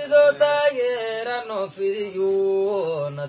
taxfido taageera noo fidiyo na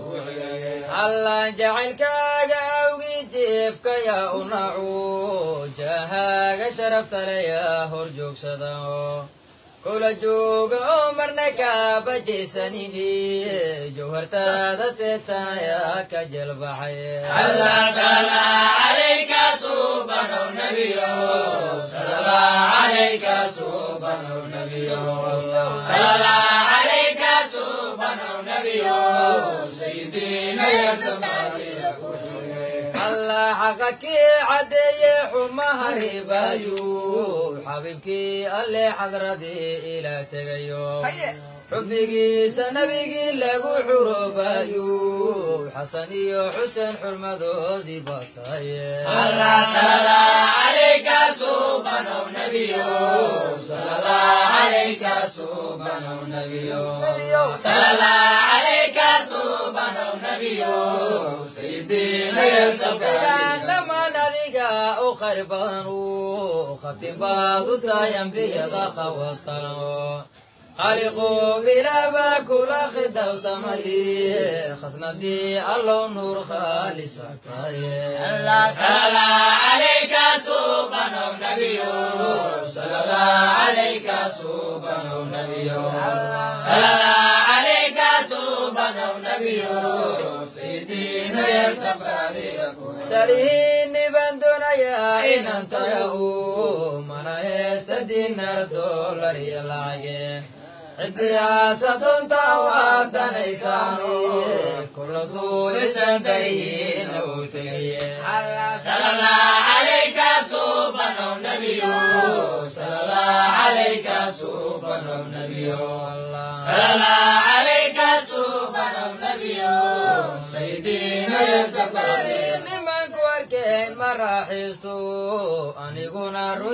الله جعل كاغاوي جيف كايا ونعو جاها شرف تريا هرجوك سدو كولا جوغ عمر نكا بجي سنيدي جوهر تادت تايا كجل بحي. الله سلا عليك صوبانو نبيو. Allah xaqakii caddeeye xumaha ribayu xabiibkii alle xadradii ila tegayo xubbigiisa nabigii lagu xurubayu xasan iyo xuseen xurmadoodii bataye dhammaan adiga u khayr badan u khatim baad u tahay ambiyada qawastalan khaliqu ilaaba kula khidawtamay khasnadii allow nuur khaalisa taye dhalihini baan doonayaa inaan tagau mana heesta diinar doolar iyo lacage cidiyaasa doonta u aadanaysaano kula duulisan dayiina uu tegeye صوبنا النبي صلى الله عليك صوبنا النبي صلى الله عليك صوبنا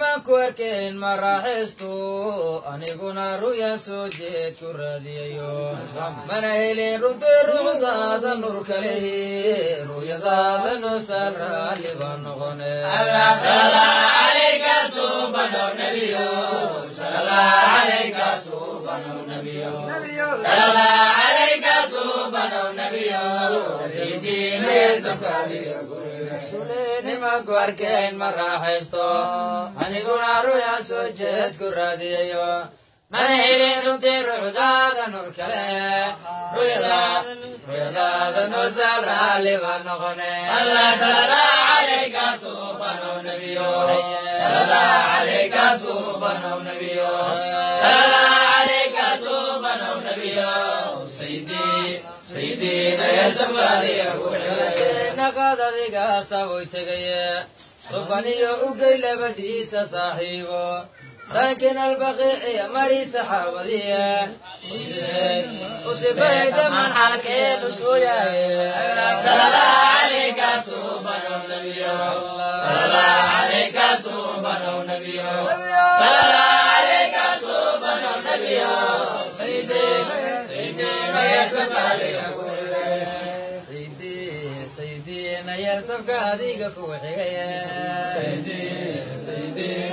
rasuuliin nimanku arkeen ma raaxiisto aniguna ruya soo jeed ku raadiyayo mana helin runtii ruuxdaada nur kalehi ru'yadaada noo saal raalli baa noqone nimanku arkeen ma raaxaysto aniguna ruya soo jeed ku raadiyayo mana helin runtii ruuxdaada nur kale ruyadaada noo saal raalli baa noqone naqad adiga saboy tegaye sufaniyo ugey labadiisa saaxiibo saakin albaqiiciya mari saxaabadiye usifay daman سبك أديك كوحيا سيدي سيدي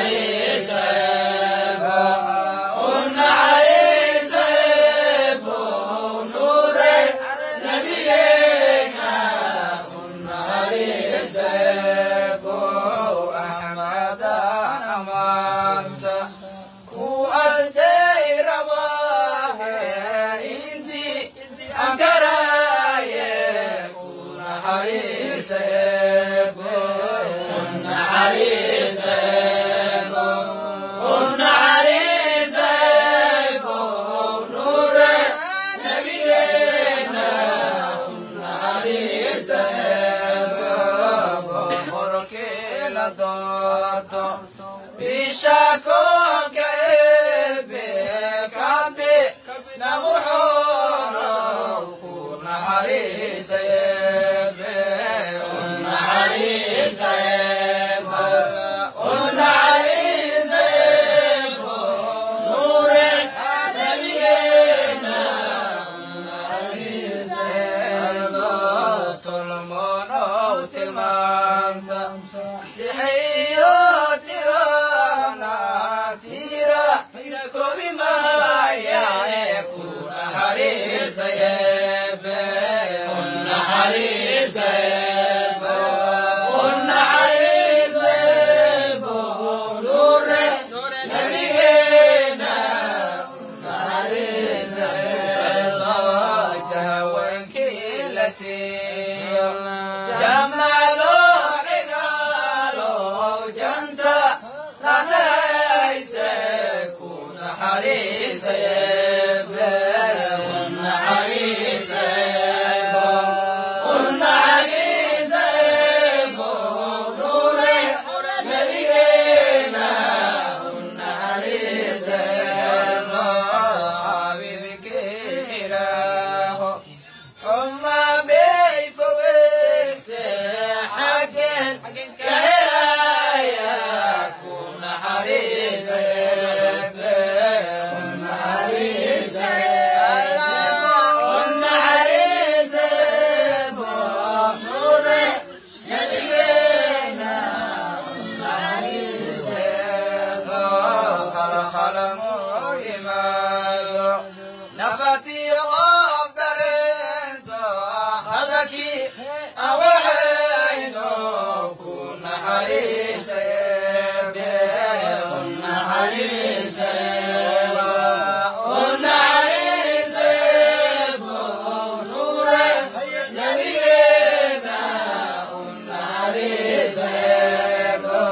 Hare سيف كنا حريص كنا Hare